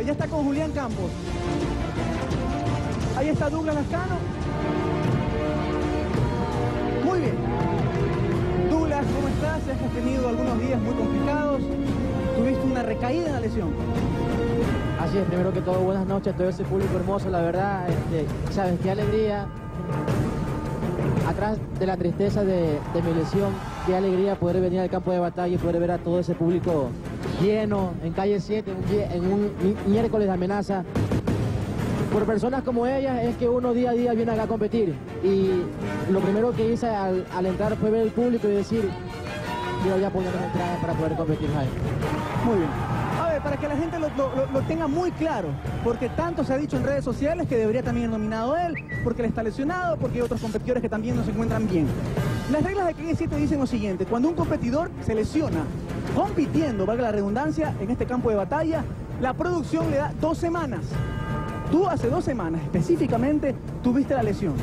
12. Ya está con Julián Campos. Ahí está Douglas Lascano. Muy bien. Douglas, ¿cómo estás? Has tenido algunos días muy complicados. Tuviste una recaída en la lesión. Así es, primero que todo, buenas noches a todo ese público hermoso, la verdad, este, sabes, qué alegría, atrás de la tristeza de, de, mi lesión, qué alegría poder venir al campo de batalla y poder ver a todo ese público lleno en calle 7, en un miércoles de amenaza. Por personas como ellas es que uno día a día viene acá a competir y lo primero que hice al, entrar fue ver el público y decir, yo ya poner las para poder competir, Jaime. Muy bien. Que la gente lo, tenga muy claro, porque tanto se ha dicho en redes sociales que debería también ir nominado él, porque él está lesionado, porque hay otros competidores que también no se encuentran bien. Las reglas de Calle 7 dicen lo siguiente, cuando un competidor se lesiona compitiendo, valga la redundancia, en este campo de batalla, la producción le da dos semanas. Tú hace dos semanas específicamente tuviste la lesión,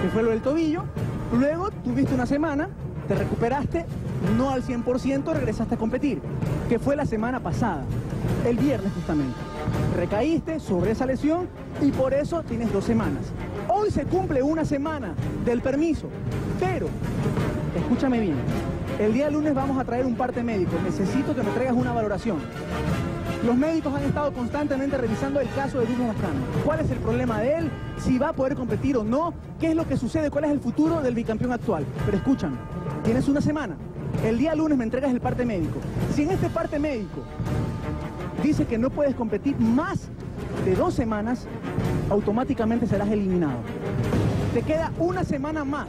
que fue lo del tobillo, luego tuviste una semana, te recuperaste, no al 100%, regresaste a competir, que fue la semana pasada, el viernes justamente. Recaíste sobre esa lesión y por eso tienes dos semanas. Hoy se cumple una semana del permiso, pero, escúchame bien, el día lunes vamos a traer un parte médico, necesito que me traigas una valoración. Los médicos han estado constantemente revisando el caso de Douglas Lascano. ¿Cuál es el problema de él? Si va a poder competir o no. ¿Qué es lo que sucede? ¿Cuál es el futuro del bicampeón actual? Pero escuchan, tienes una semana. El día lunes me entregas el parte médico. Si en este parte médico dice que no puedes competir más de dos semanas, automáticamente serás eliminado. Te queda una semana más.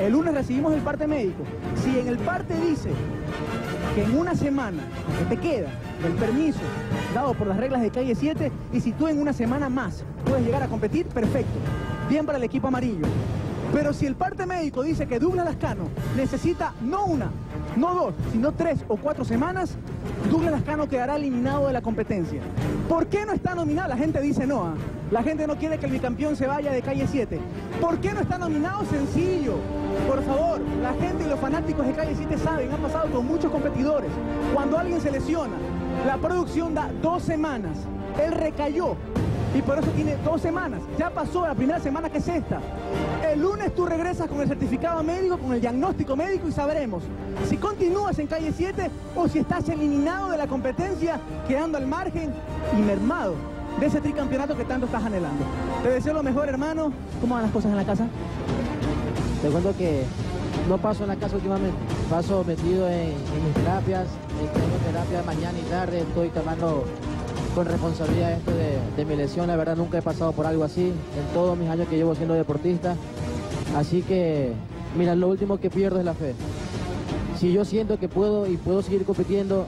El lunes recibimos el parte médico. Si en el parte dice que en una semana que te queda del permiso dado por las reglas de calle 7 y si tú en una semana más puedes llegar a competir, perfecto. Bien para el equipo amarillo. Pero si el parte médico dice que Douglas Lascano necesita no una, no dos, sino tres o cuatro semanas, Douglas Lascano quedará eliminado de la competencia. ¿Por qué no está nominado? La gente dice no. ¿ah? La gente no quiere que el bicampeón se vaya de calle 7. ¿Por qué no está nominado? Sencillo. Por favor, la gente y los fanáticos de calle 7 saben, han pasado con muchos competidores. Cuando alguien se lesiona, la producción da dos semanas. Él recayó y por eso tiene dos semanas. Ya pasó la primera semana que es esta. El lunes tú regresas con el certificado médico, con el diagnóstico médico y sabremos si continúas en calle 7 o si estás eliminado de la competencia, quedando al margen y mermado de ese tricampeonato que tanto estás anhelando. Te deseo lo mejor, hermano. ¿Cómo van las cosas en la casa? Te cuento que no paso en la casa últimamente. Paso metido en, mis terapias. Tengo terapia mañana y tarde. Estoy tomando con responsabilidad esto de, de, mi lesión. La verdad nunca he pasado por algo así en todos mis años que llevo siendo deportista. Así que, mira, lo último que pierdo es la fe. Si yo siento que puedo y puedo seguir compitiendo,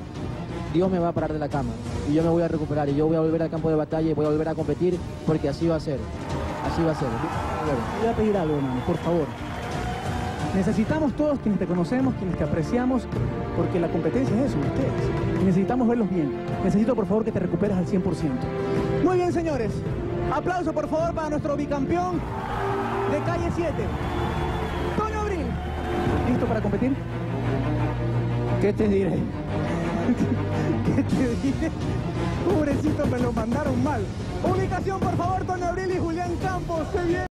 Dios me va a parar de la cama y yo me voy a recuperar y yo voy a volver al campo de batalla y voy a volver a competir porque así va a ser. Así va a ser. Voy a pedir algo, hermano, por favor. Necesitamos todos quienes te conocemos, quienes te apreciamos, porque la competencia es eso, ustedes. Necesitamos verlos bien. Necesito, por favor, que te recuperes al 100%. Muy bien, señores. Aplauso, por favor, para nuestro bicampeón de calle 7. Toño Abril. ¿Listo para competir? ¿Qué te diré? ¿Qué te diré? Pobrecito, me lo mandaron mal. Ubicación, por favor, Toño Abril y Julián Campos. ¡Qué bien!